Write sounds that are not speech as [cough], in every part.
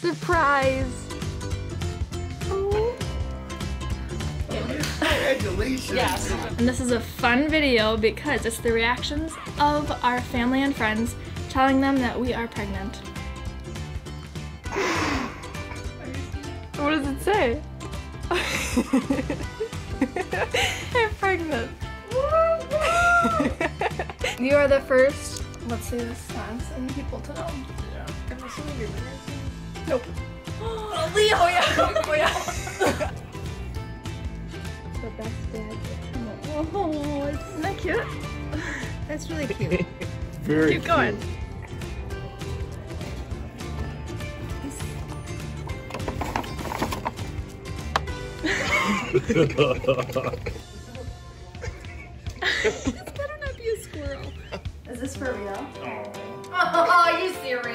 Surprise. Congratulations. Yes. And this is a fun video because it's the reactions of our family and friends telling them that we are pregnant. What does it say? [laughs] I'm pregnant. [laughs] you are the first, let's say this science people to know. Nope. Leo, yeah. Oh, yeah. The best dad. Oh, isn't that cute? That's really cute. Very Keep going. better not be a squirrel. Is this for real? Oh, [laughs] are you serious?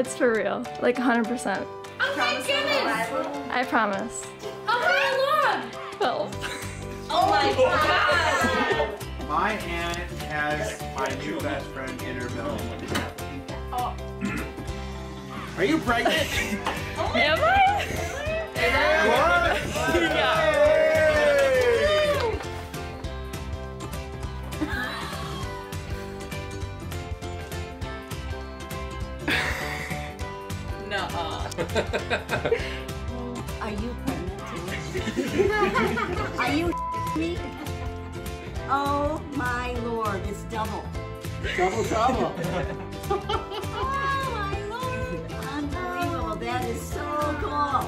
It's for real. Like 100%. Oh my goodness! I promise. How far along? Well, Oh my god! My aunt has my new best friend in her belly. Are you pregnant? [laughs] [laughs] Are you pregnant? Are you [laughs] me? Oh my lord, it's double. Double double. [laughs] Oh my lord, unbelievable. That is so cool.